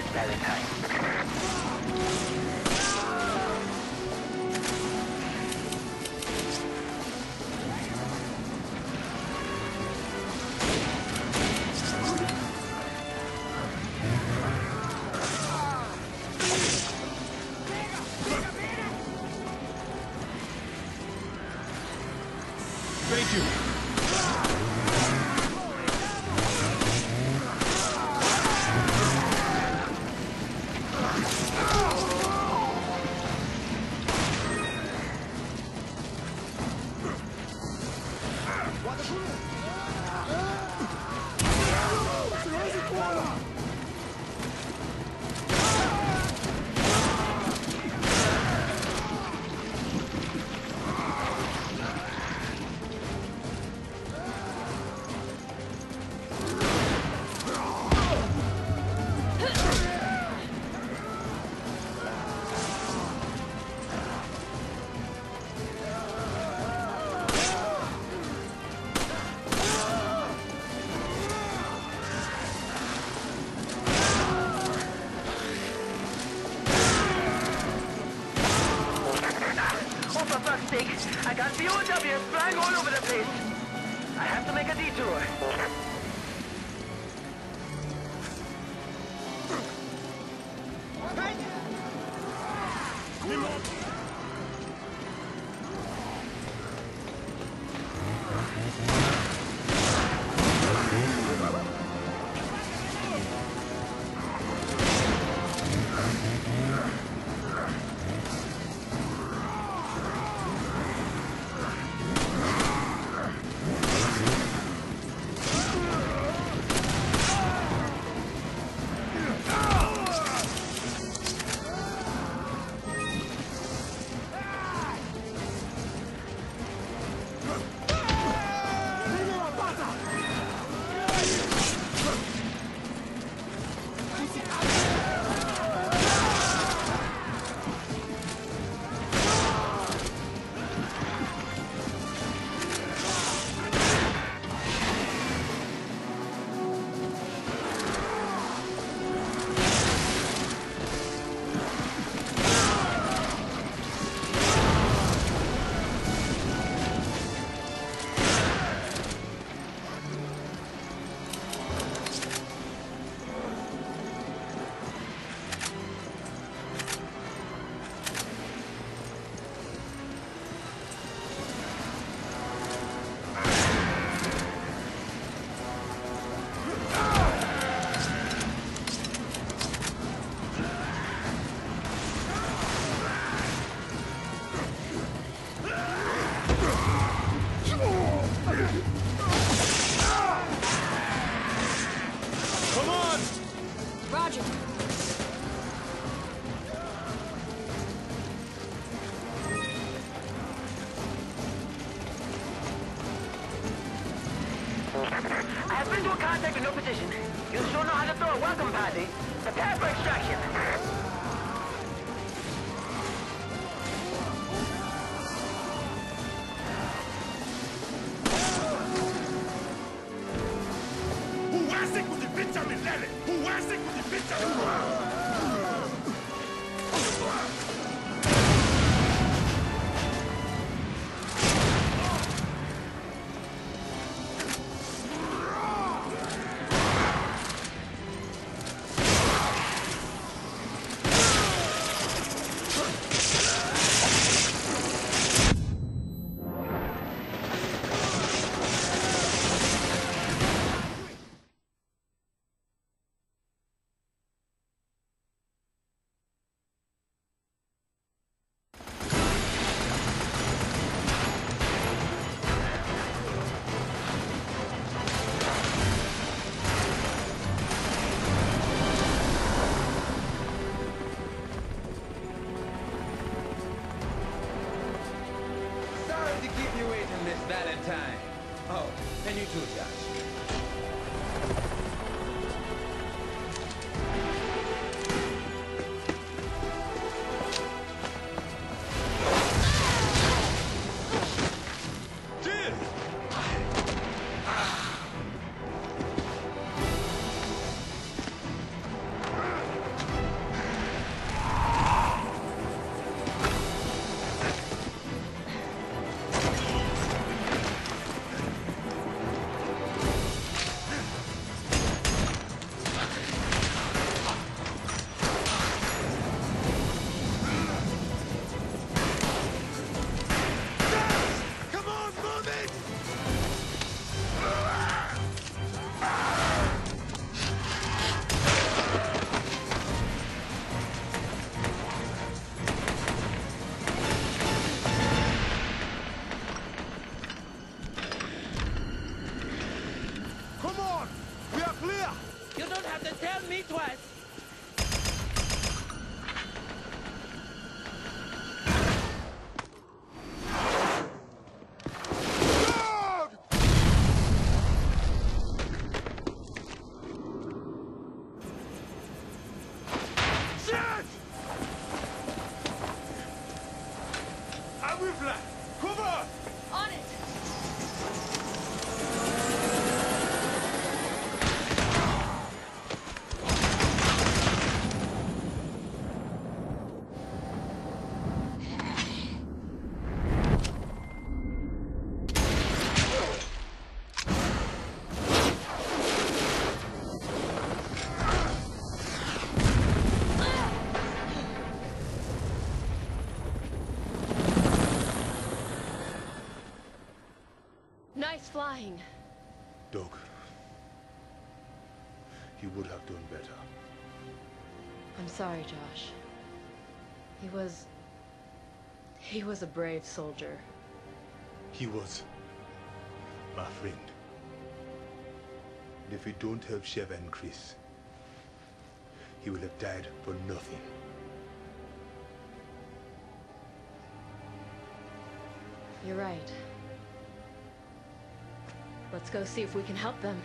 Miss Valentine. The flying all over the place. I have to make a detour. Hey! Come on. Have been to a contact in your position. You sure know how to throw a welcome party. Prepare for extraction. Huwasik kudipita milele! Huwasik kudipita milele! Sorry to keep you waiting, Miss Valentine. Oh, and you too, Josh. Flying. Dog. You would have done better. I'm sorry, Josh. He was... He was a brave soldier. He was my friend. And if we don't help Sheva and Chris, he will have died for nothing. You're right. Let's go see if we can help them.